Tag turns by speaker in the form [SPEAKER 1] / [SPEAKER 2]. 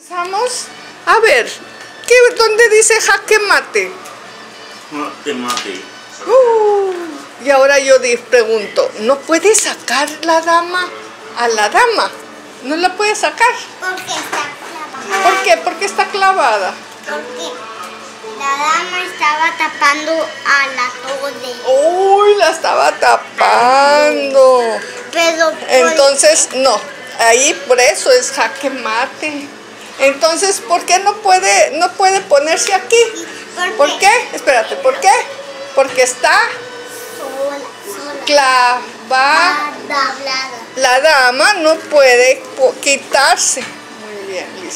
[SPEAKER 1] Empezamos. A ver, ¿qué, ¿dónde dice jaque mate?
[SPEAKER 2] Mate, mate.
[SPEAKER 1] Uh, y ahora yo pregunto, ¿no puede sacar la dama a la dama? ¿No la puede sacar?
[SPEAKER 3] Porque está clavada.
[SPEAKER 1] ¿Por qué? Porque está clavada.
[SPEAKER 3] Porque la dama estaba tapando a la torre.
[SPEAKER 1] Uy, la estaba tapando.
[SPEAKER 3] Pero
[SPEAKER 1] Entonces, no. Ahí por eso es jaque mate. Entonces, ¿por qué no puede, no puede ponerse aquí?
[SPEAKER 3] ¿Por
[SPEAKER 1] ¿Por
[SPEAKER 3] qué?
[SPEAKER 1] qué? Espérate, ¿por qué? Porque está clavada. La dama no puede quitarse. Muy bien, listo.